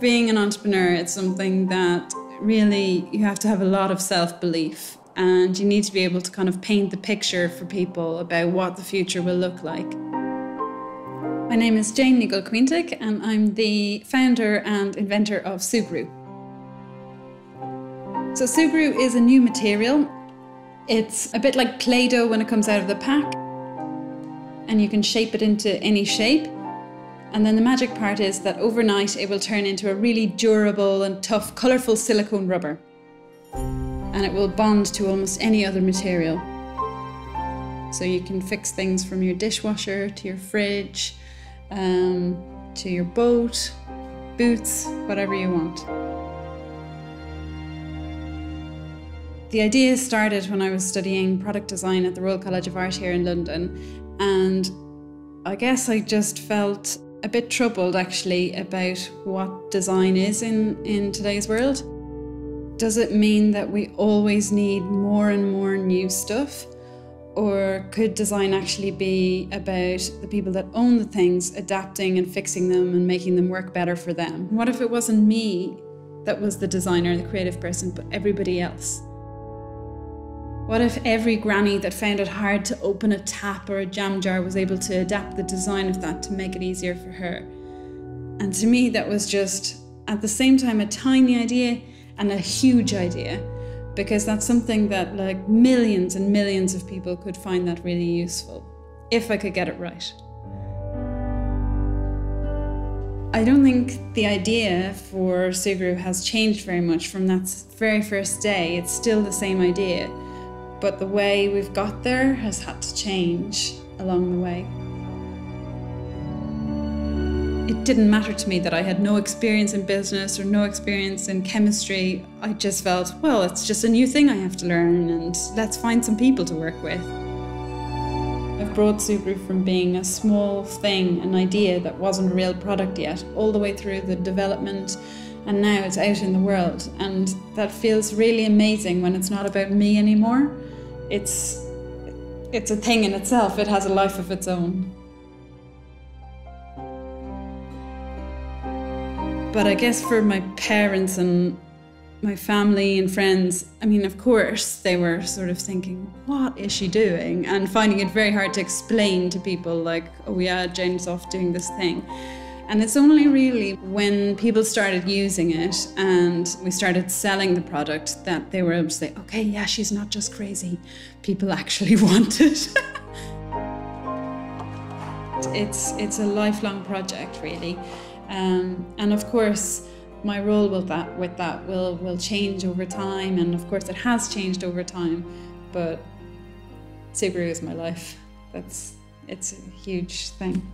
Being an entrepreneur, it's something that really you have to have a lot of self belief and you need to be able to kind of paint the picture for people about what the future will look like. My name is Jane Ní Dhulchaointigh and I'm the founder and inventor of Sugru. So Sugru is a new material. It's a bit like Play-Doh when it comes out of the pack and you can shape it into any shape. And then the magic part is that overnight it will turn into a really durable and tough, colourful silicone rubber. And it will bond to almost any other material. So you can fix things from your dishwasher to your fridge, um, to your boat, boots, whatever you want. The idea started when I was studying product design at the Royal College of Art here in London. And I guess I just felt a bit troubled actually about what design is in, in today's world. Does it mean that we always need more and more new stuff? Or could design actually be about the people that own the things adapting and fixing them and making them work better for them? What if it wasn't me that was the designer, the creative person, but everybody else? What if every granny that found it hard to open a tap or a jam jar was able to adapt the design of that to make it easier for her? And to me, that was just at the same time a tiny idea and a huge idea because that's something that like millions and millions of people could find that really useful if I could get it right. I don't think the idea for Sugru has changed very much from that very first day. It's still the same idea but the way we've got there has had to change along the way. It didn't matter to me that I had no experience in business or no experience in chemistry. I just felt, well, it's just a new thing I have to learn and let's find some people to work with. I've brought Sugru from being a small thing, an idea that wasn't a real product yet, all the way through the development and now it's out in the world. And that feels really amazing when it's not about me anymore it's it's a thing in itself. It has a life of its own. But I guess for my parents and my family and friends, I mean, of course, they were sort of thinking, what is she doing? And finding it very hard to explain to people, like, oh, yeah, Jane's off doing this thing. And it's only really when people started using it and we started selling the product that they were able to say, okay, yeah, she's not just crazy. People actually want it. it's, it's a lifelong project, really. Um, and of course, my role with that, with that will, will change over time. And of course, it has changed over time. But Sugru is my life. That's, it's a huge thing.